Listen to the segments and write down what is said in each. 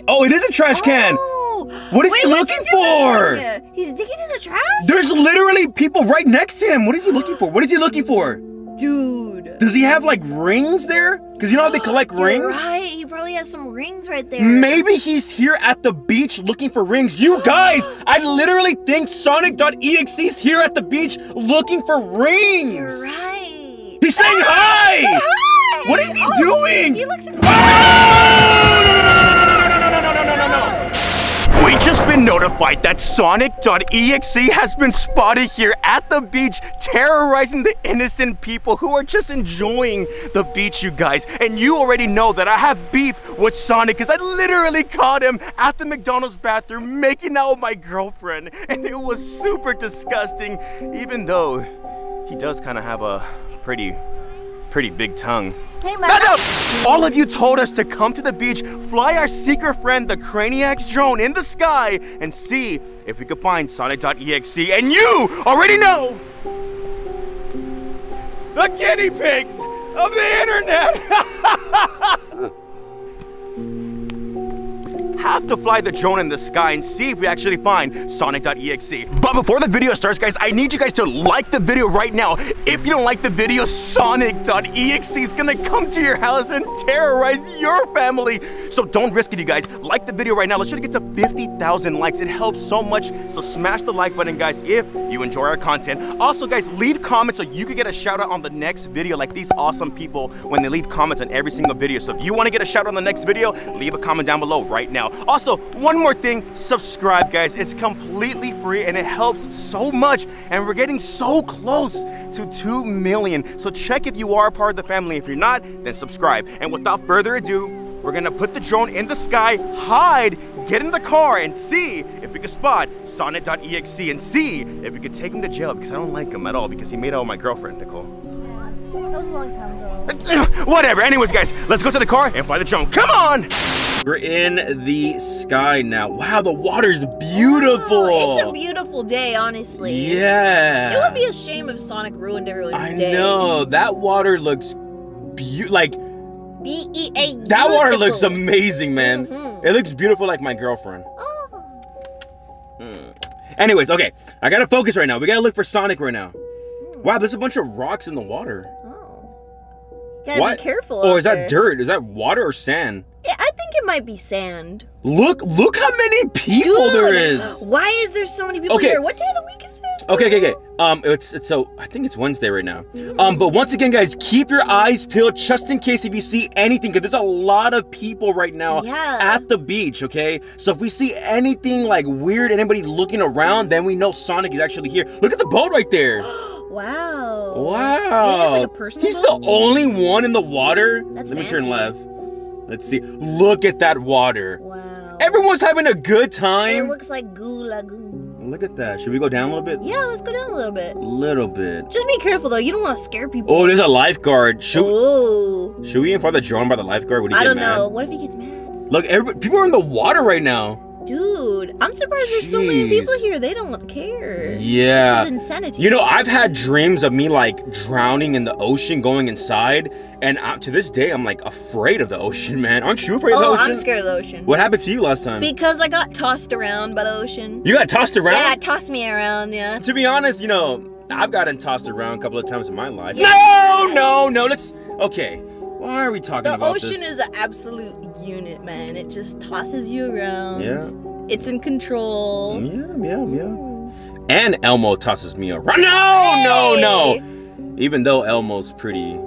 can. Oh, it is a trash can. Oh. What is Wait, he looking doing? He's digging in the trash? There's literally people right next to him. What is he looking for? What is he looking for? Dude. Does he have like rings there? Because you know how they collect You're rings? Right, he probably has some rings right there. Maybe he's here at the beach looking for rings. You guys, I literally think Sonic.exe is here at the beach looking for rings. You're right. He's saying ah, Say hi! hi! What is he Oh, doing? He looks excited. Oh! Notified that Sonic.exe has been spotted here at the beach, terrorizing the innocent people who are just enjoying the beach, you guys. And you already know that I have beef with Sonic because I literally caught him at the McDonald's bathroom making out with my girlfriend. And it was super disgusting, even though he does kind of have a pretty, pretty big tongue. Hey, man. No, no! All of you told us to come to the beach, fly our secret friend, the Craniacs drone, in the sky, and see if we could find Sonic.exe. And you already know the guinea pigs of the internet. have to fly the drone in the sky and see if we actually find Sonic.exe. But before the video starts, guys, I need you guys to like the video right now. If you don't like the video, Sonic.exe is gonna come to your house and terrorize your family. So don't risk it, you guys. Like the video right now. Let's try to get to 50,000 likes. It helps so much. So smash the like button, guys, if you enjoy our content. Also, guys, leave comments so you can get a shout out on the next video like these awesome people when they leave comments on every single video. So if you wanna get a shout out on the next video, leave a comment down below right now. Also, one more thing, subscribe guys. It's completely free and it helps so much. And we're getting so close to 2 million. So check if you are a part of the family. If you're not, then subscribe. And without further ado, we're gonna put the drone in the sky, hide, get in the car, and see if we can spot Sonic.exe and see if we can take him to jail because I don't like him at all because he made out with my girlfriend, Nicole. That was a long time ago. Whatever. Anyways, guys, let's go to the car and find the drone. Come on! We're in the sky now. Wow, the water's beautiful. Oh, it's a beautiful day, honestly. Yeah. It would be a shame if Sonic ruined everyone's I day. know. That water looks beautiful. Like, B E A. that water looks amazing, man. Mhm. It looks beautiful like my girlfriend. Oh. Anyways, okay. I gotta focus right now. We gotta look for Sonic right now. Wow, there's a bunch of rocks in the water. oh. Gotta what? be careful. Oh, is that dirt? Is that water or sand? I think it might be sand. Look, look how many people Dude, there is. Why is there so many people Okay. here? What day of the week is this? Okay, okay, okay. Um, it's it's so I think it's Wednesday right now. Um, but once again, guys, keep your eyes peeled just in case if you see anything, because there's a lot of people right now Yeah. at the beach. Okay, so if we see anything like weird, anybody looking around, then we know Sonic is actually here. Look at the boat right there. Wow. Wow. Is like He's boat? the only one in the water. That's Let me turn left. Let's see. Look at that water. Wow. Everyone's having a good time. It looks like Goo Lagoon. Look at that. Should we go down a little bit? Yeah, let's go down a little bit. A little bit. Just be careful though. You don't want to scare people. Oh, there's a lifeguard. Should, Ooh. should we inform the drone by the lifeguard? Would he I get don't mad? know. What if he gets mad? Look, everybody, people are in the water right now. Dude, I'm surprised there's so many people here. They don't care. Yeah. This is insanity. You know, I've had dreams of me like drowning in the ocean, going inside, and uh, to this day, I'm like afraid of the ocean, man. Aren't you afraid of the Oh, ocean? I'm scared of the ocean. What happened to you last time? Because I got tossed around by the ocean. you got tossed around. Yeah, tossed me around, yeah. To be honest, you know, I've gotten tossed around a couple of times in my life. No, no, no. Let's. Okay. Why are we talking about The about ocean this? is an absolute unit, man. It just tosses you around. Yeah. It's in control. Yeah, yeah, yeah. And Elmo tosses me around. No, no, no. Even though Elmo's pretty,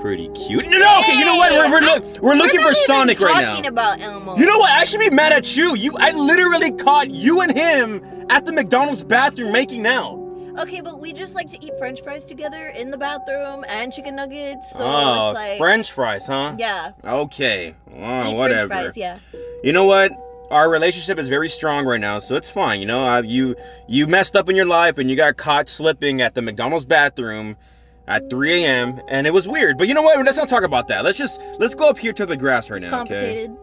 pretty cute. No, no. Okay, you know what? We're we're, look, we're looking We're for Sonic right talking now. about Elmo. You know what? I should be mad at you. You, I literally caught you and him at the McDonald's bathroom making out. Okay, but we just like to eat French fries together in the bathroom and chicken nuggets. So oh, it's like French fries, huh? Yeah. Okay. Oh, whatever. French fries, yeah. You know what? Our relationship is very strong right now, so it's fine. You know, uh, you you messed up in your life and you got caught slipping at the McDonald's bathroom at 3 a.m. and it was weird. But you know what? Let's not talk about that. Let's just let's go up here to the grass right It's now, okay? complicated.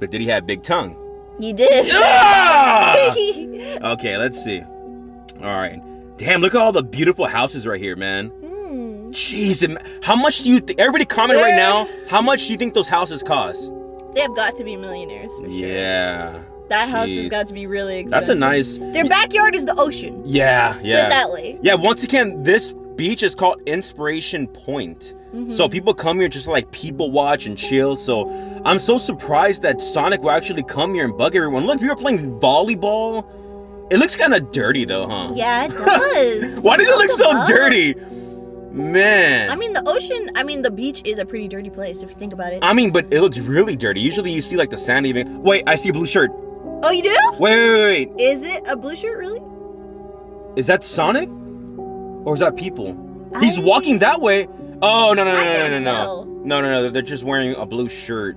But did he have big tongue? You did. Ah! okay, let's see. All right. Damn, look at all the beautiful houses right here, man. Hmm. Jeez, how much do you think? Everybody comment right now. How much do you think those houses cost? They have got to be millionaires. For sure. Yeah. That house has got to be really expensive. That's a nice. Their backyard is the ocean. Yeah, yeah. that way. Yeah, once again, this beach is called Inspiration Point. Mm-hmm. So people come here just like people watch and chill. So I'm so surprised that Sonic will actually come here and bug everyone. Look, we were playing volleyball. It looks kind of dirty though, huh? Yeah, it does. Why does it look so Above. dirty? Man. I mean, the ocean. I mean, the beach is a pretty dirty place if you think about it. I mean, but it looks really dirty. Usually you see like the sand even. Wait, I see a blue shirt. oh, you do? Wait, wait, wait, wait. Is it a blue shirt, really? Is that Sonic? Or is that people? He's walking that way. Oh no no no I no no no no no no! They're just wearing a blue shirt.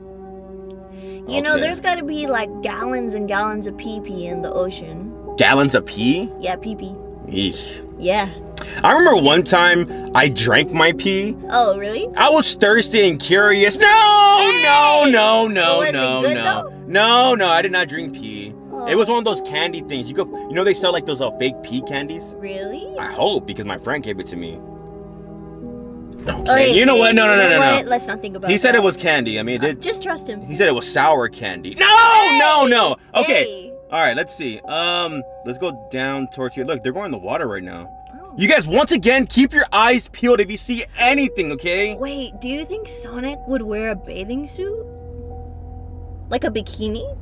You know, there's got to be like gallons and gallons of pee pee in the ocean. Gallons of pee. Yeah, pee pee. Eesh. Yeah. I remember one time I drank my pee. Oh, really? I was thirsty and curious. No, no, Hey! no, no, Was it no, good, no, though? no, no. I did not drink pee. Oh. It was one of those candy things. You go, you know, they sell like those uh, fake pee candies. Really? I hope because my friend gave it to me. Okay, Okay, you know what? No, no, no, no, no. Let's not think about. It. He said that. it was candy. I mean, it did. Just trust him. He said it was sour candy. No, no, no. Okay. Hey. All right, let's see. Um, let's go down towards here. Look, they're going in the water right now. Oh. You guys, once again, keep your eyes peeled if you see anything, okay? Wait, do you think Sonic would wear a bathing suit? Like a bikini?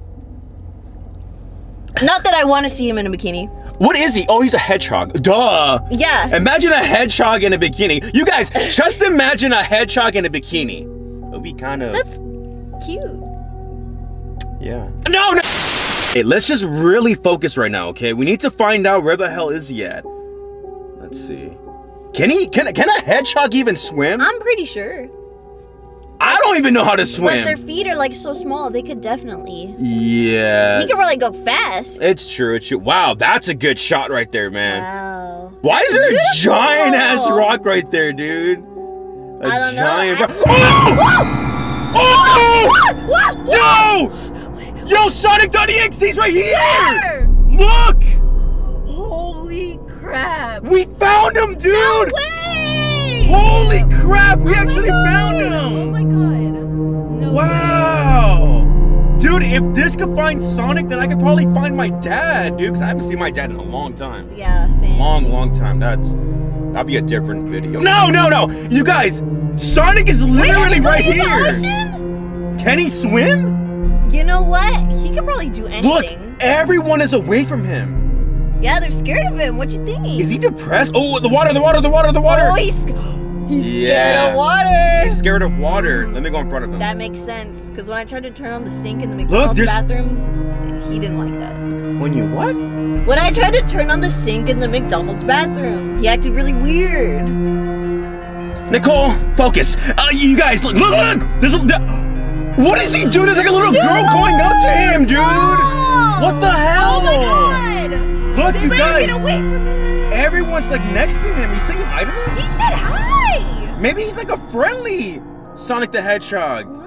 Not that I want to see him in a bikini. What is he? Oh, he's a hedgehog. Duh. Yeah. Imagine a hedgehog in a bikini. You guys, just imagine a hedgehog in a bikini. It would be kind of. That's cute. Yeah. No, no. Hey, let's just really focus right now, okay? We need to find out where the hell is he at. Let's see. Can he? Can can a hedgehog even swim? I'm pretty sure. I don't even know how to swim. But their feet are like so small, they could definitely. Yeah. He could really go fast. It's true. It's true. Wow, that's a good shot right there, man. Wow. Why is there a giant ass rock right there, dude? A I don't giant I- rock. Oh! Oh! Yo! Yo, Sonic.exe's right here! Where? Look! Holy crap. We found him, dude! No way! Holy crap! We actually Oh my found him! Oh my god. No Wow! Dude, if this could find Sonic, then I could probably find my dad, dude. Because I haven't seen my dad in a long time. Yeah, same. Long, long time. That's that'd be a different video. No, no, no! You guys, Sonic is Wait, literally is right going in the here. Can he swim? You know what? He could probably do anything. Look, everyone is away from him. Yeah, they're scared of him. What you think? Is he depressed? Oh, the water, the water, the water, the water. Oh, he's he's scared of water. He's scared of water. Let me go in front of him. That makes sense. Because when I tried to turn on the sink in the McDonald's there's- bathroom, he didn't like that. when you what? When I tried to turn on the sink in the McDonald's bathroom, he acted really weird. Nicole, focus. Uh, you guys, look, look, look. There's a. th- what is he doing? There's like a little Dude, girl going up to him, dude. No! What the hell? Oh my god! Look, they you guys. a bit away from. Everyone's like next to him. He's saying hi to them. He said hi. Maybe he's like a friendly Sonic the Hedgehog. What?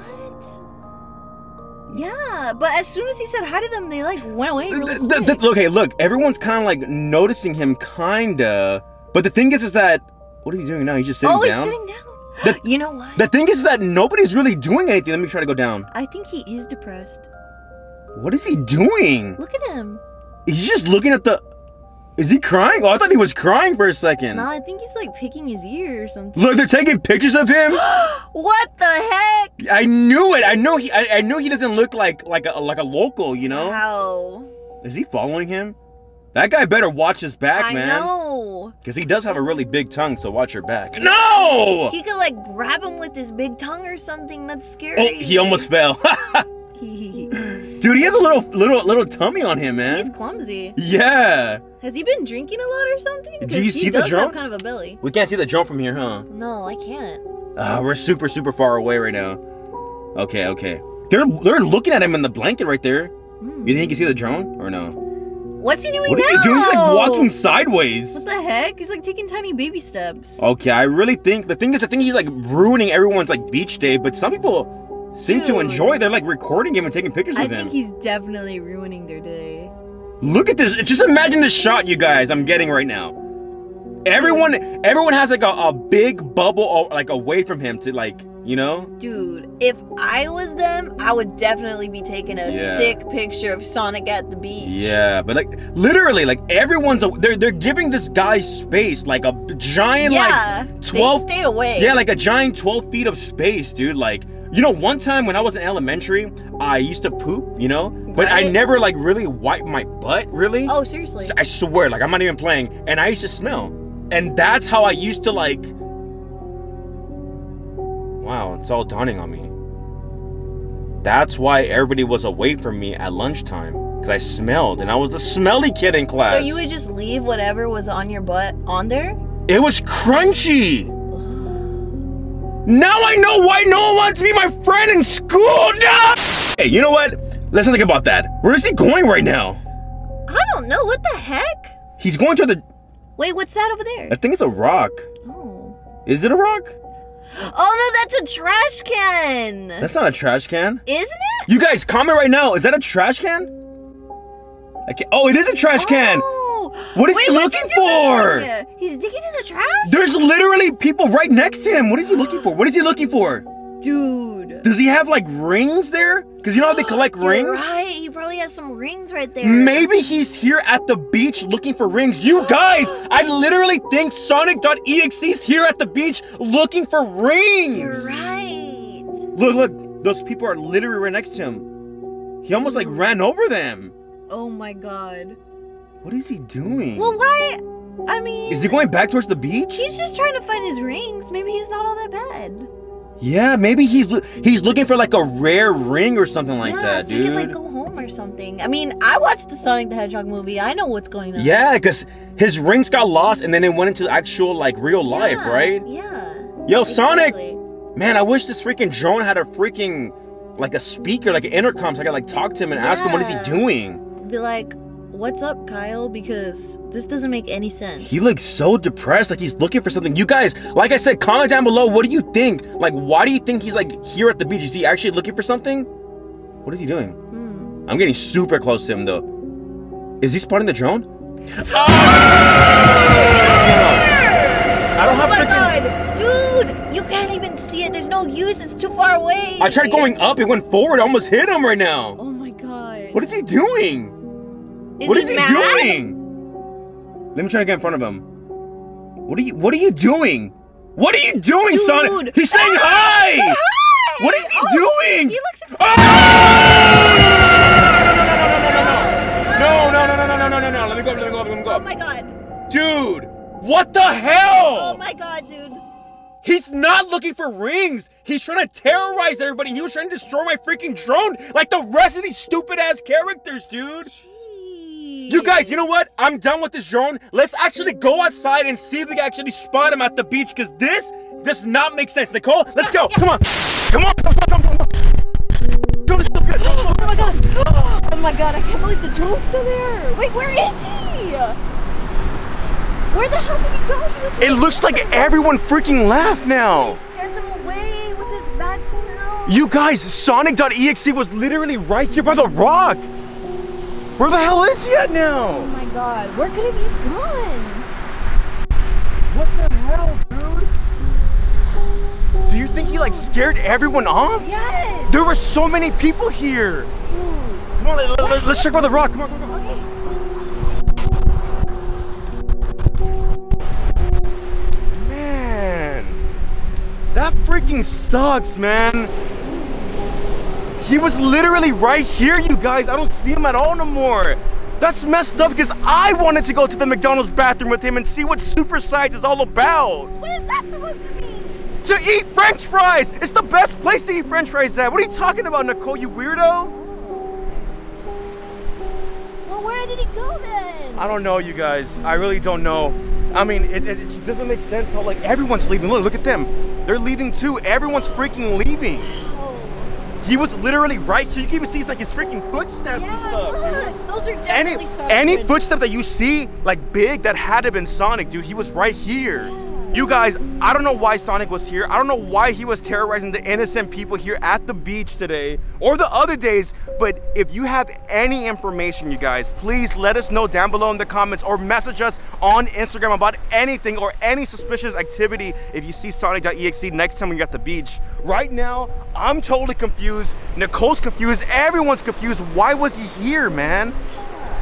Yeah, but as soon as he said hi to them, they like went away really Th- th- quick. th- okay, look, everyone's kind of like noticing him, kinda. But the thing is, is that what is he doing now? He's just sitting oh, down. he's sitting down. The- you know what? The thing is that nobody's really doing anything. Let me try to go down. I think he is depressed. What is he doing? Look at him. He's just looking at the? Is he crying? Oh, I thought he was crying for a second. No, I think he's like picking his ear or something. Look, they're taking pictures of him. what the heck? I knew it. I know he. I, I knew he doesn't look like like a like a local. You know? How? Is he following him? That guy better watch his back, I man. know. Because he does have a really big tongue, so watch your back. No! He could like grab him with his big tongue or something. That's scary. Oh, he almost fell. He's Dude, he has a little little little tummy on him, man. He's clumsy. Yeah. Has he been drinking a lot or something? Do you see he the does drone? have kind of a belly. We can't see the drone from here, huh? No, I can't. Ah, we're super super far away right now. Okay, okay. They're they're looking at him in the blanket right there. Hmm. You think you can see the drone or no? What's he doing What is now? he doing? He's like walking sideways. What the heck? He's like taking tiny baby steps. Okay, I really think the thing is, I think he's like ruining everyone's like beach day, but some people seem to enjoy. They're like recording him and taking pictures I of him. I think he's definitely ruining their day. Look at this. Just imagine the shot, you guys. I'm getting right now. Everyone, everyone has like a, a big bubble, like away from him to like, You know? Dude, if I was them, I would definitely be taking a Yeah. sick picture of Sonic at the beach. Yeah, but like literally, like everyone's a, they're they're giving this guy space, like a giant Yeah, like they twelve. stay away. Yeah, like a giant twelve feet of space, dude. Like you know, one time when I was in elementary, I used to poop, you know, but I never like really wiped my butt, really. Oh, seriously? I swear, like I'm not even playing, and I used to smell, and that's how I used to like. Wow, it's all dawning on me. That's why everybody was away from me at lunchtime, because I smelled, and I was the smelly kid in class. So you would just leave whatever was on your butt on there? It was crunchy. Now I know why no one wants to be my friend in school. No! Hey, you know what? Let's not think about that. Where is he going right now? I don't know. What the heck? He's going to the. Wait, what's that over there? I think it's a rock. Oh. Is it a rock? Oh no, that's a trash can. That's not a trash can. Isn't it? You guys, comment right now. Is that a trash can? Oh, it is a trash can. Oh. What is Wait, he looking doing? He's digging in the trash? There's literally people right next to him. What is he looking for? What is he looking for? Dude. Does he have like rings there? Because you know how they collect You're rings? Right, he probably has some rings right there. Maybe he's here at the beach looking for rings. You guys, I literally think Sonic.exe is here at the beach looking for rings. You're right. Look, look, those people are literally right next to him. He almost like ran over them. Oh my god. What is he doing? Well, why? I mean, is he going back towards the beach? He's just trying to find his rings. Maybe he's not all that bad. Yeah, maybe he's he's looking for like a rare ring or something like yeah, that, so dude. he can like go home or something. I mean, I watched the Sonic the Hedgehog movie. I know what's going on. yeah, because his rings got lost and then it went into actual like real life, right? Yeah. Yo, Sonic, man, I wish this freaking drone had a freaking like a speaker, like an intercom, so I could like talk to him and ask him what is he doing. Be like, what's up, Kyle? Because this doesn't make any sense. He looks so depressed, like he's looking for something. You guys, like I said, comment down below. What do you think? Like, why do you think he's like here at the beach? Is he actually looking for something? What is he doing? Hmm. I'm getting super close to him though. Is he spotting the drone? oh! I don't Oh have my god, dude! You can't even see it. There's no use. It's too far away. I tried going up. It went forward. I almost hit him right now. Oh my god. What is he doing? Is what he is he mad? doing? Let me try to get in front of him. What are you What are you doing? What are you doing, Dude. Sonic? He's saying Ah, hi. say hi! What is he Oh, doing? He looks excited. No, no, no, no, no, no, no, no, no. Let me go up. Let me go up. Let me go Oh up. my god. Dude, what the hell? Oh my god, dude. He's not looking for rings. He's trying to terrorize everybody. He was trying to destroy my freaking drone like the rest of these stupid ass characters, dude. You guys, you know what? I'm done with this drone. Let's actually go outside and see if we can actually spot him at the beach because this does not make sense. Nicole, let's go. Come on. Come on. Come on. Come on. Come on. Drone is still good. Oh my god. Oh my god, I can't believe the drone's still there. Wait, where is he? Where the hell did he go? He was It looks like everyone freaking left now. He scared them away with his bad smell. You guys, Sonic.exe was literally right here by the rock. Where the hell is he at now? Oh my god, where could he have gone? What the hell, dude? Do you think he like scared everyone off? Yes. There were so many people here. Dude. Come on, let, let, let's check by the rock. Come on, come on, come on. Okay. Man, that freaking sucks, man. He was literally right here, you guys. I don't see him at all no more. That's messed up because I wanted to go to the McDonald's bathroom with him and see what Super Size is all about. What is that supposed to mean? To eat French fries! It's the best place to eat French fries at. What are you talking about, Nicole, you weirdo? Oh. Well, where did he go then? I don't know, you guys. I really don't know. I mean, it, it, it doesn't make sense how like everyone's leaving. Look, look at them. They're leaving too. Everyone's freaking leaving. He was literally right here. You can even see like his freaking footsteps and Yeah, stuff, dude. look. Those are Any definitely Sonic any footstep that you see like big that had to have been Sonic, dude. He was right here. Yeah. You guys, I don't know why Sonic was here. I don't know why he was terrorizing the innocent people here at the beach today or the other days. But if you have any information, you guys, please let us know down below in the comments or message us on Instagram about anything or any suspicious activity if you see Sonic.exe next time when you're at the beach. Right now, I'm totally confused. Nicole's confused. Everyone's confused. Why was he here, man?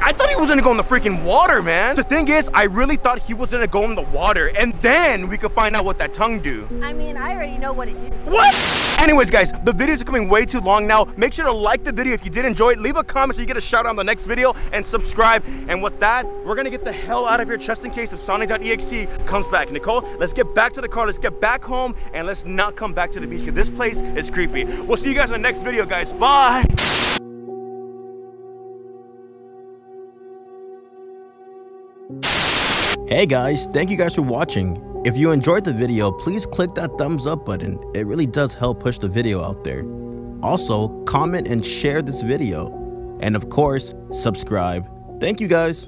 I thought he was gonna go in the freaking water, man. The thing is, I really thought he was gonna go in the water and then we could find out what that tongue do. I mean, I already know what it did. What? Anyways, guys, the videos are coming way too long now. Make sure to like the video if you did enjoy it. Leave a comment so you get a shout out on the next video and subscribe. And with that, we're gonna get the hell out of here just in case if Sonic.exe comes back. Nicole, let's get back to the car. Let's get back home and let's not come back to the beach because this place is creepy. We'll see you guys in the next video, guys. Bye. Hey guys, thank you guys for watching. If you enjoyed the video, please click that thumbs up button. It really does help push the video out there. Also, comment and share this video. And of course, subscribe. Thank you guys.